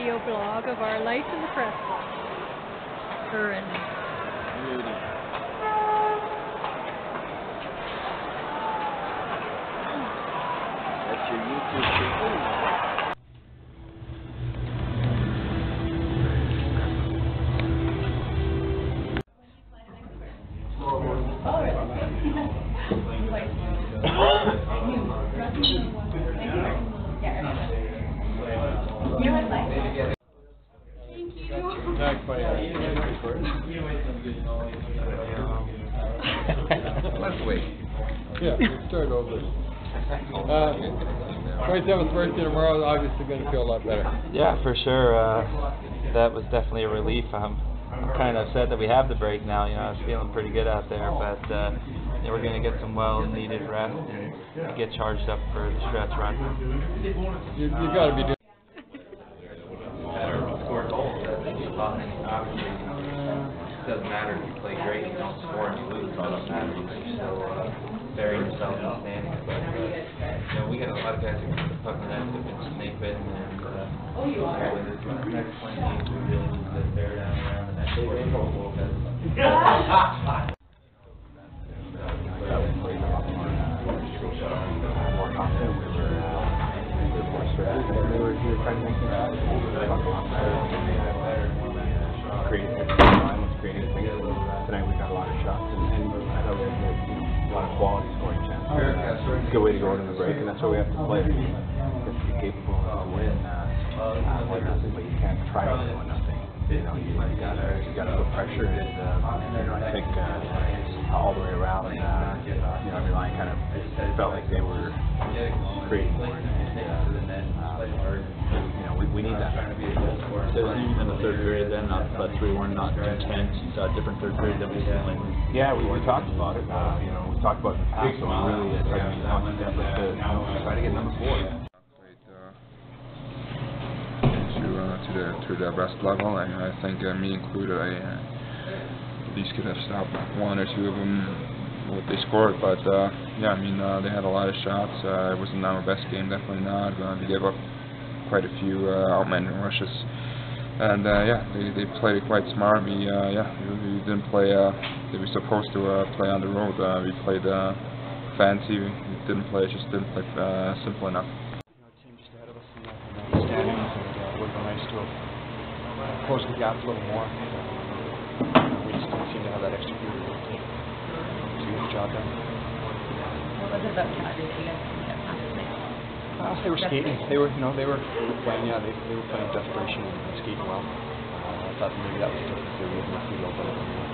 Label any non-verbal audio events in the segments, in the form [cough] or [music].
video blog of our life in the press box. Horrendous. That's your YouTube channel. Let's wait. Yeah, we'll start over. Uh, twenty-seventh birthday tomorrow, is obviously gonna feel a lot better. Yeah, for sure. Uh, that was definitely a relief. I'm, I'm kind of upset that we have the break now. You know, I was feeling pretty good out there, but uh, we're going to get some well-needed rest and get charged up for the stretch run. You, you gotta be doing. Score goals. Obviously, it doesn't matter if you play great, you don't score and you lose. It doesn't matter. You're still uh, burying yourself in the standings. But uh, you know, we got a lot of guys who can puck the net who've been snake bitten, and uh, oh, you are. With this next twenty games, we really need to bear down around the next four goals because. creating things, line creating things. Tonight we got a lot of shots and, and I thought we had a lot of quality scoring chances. It's a good way to go into the break and that's what we have to play. You be capable of win, uh, uh, nothing, but you can't try to win nothing. You know, you gotta, you gotta put pressure and, uh, you know, I think, uh, all the way around, uh, you know, every line kind of felt like they were creating more and, uh, you know, we, we need that. So even in the third period then, not that we were not content, uh, different third period than we seen lately. Yeah, we, we talked about it, uh, you know, we talked about it in the past, so we really uh, tried to be confident with the, you know, try to get number four. played to uh, to the to the best level, and I think uh, me included, I uh, at least could have stopped one or two of them what they scored. But uh, yeah, I mean uh, they had a lot of shots. Uh, it wasn't our best game, definitely not. Uh, they gave up quite a few uh, outman rushes, and uh, yeah, they they played it quite smart. We uh, yeah, we, we didn't play. Uh, they were supposed to uh, play on the road. Uh, we played uh, fancy. We didn't play. Just didn't play uh, simple enough. a little more. We just didn't seem to have that extra few to, to get the job done. What was it about Calgary that you guys couldn't get past the Uh, they were skating. They were, you know, they were, they were playing. Yeah, they, they were playing desperation and, and skating well. Uh, I thought maybe that was the difference. They were able to feel better than that.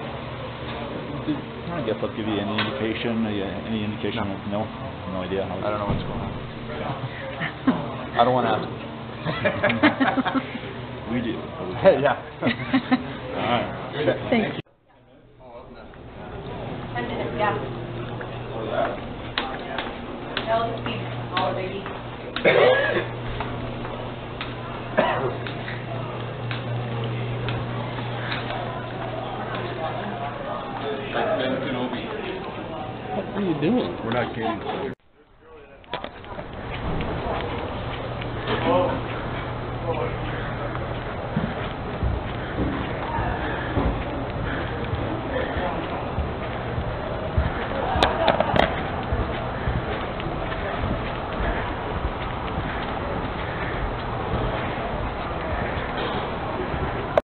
Did Ron give you any indication, uh, any indication? of- No, no idea how. I don't know what's going on. [laughs] I don't want to ask. [laughs] We do. Hey, yeah. [laughs] All right. Thank you. Ten the speaker already. What are you doing? We're not kidding.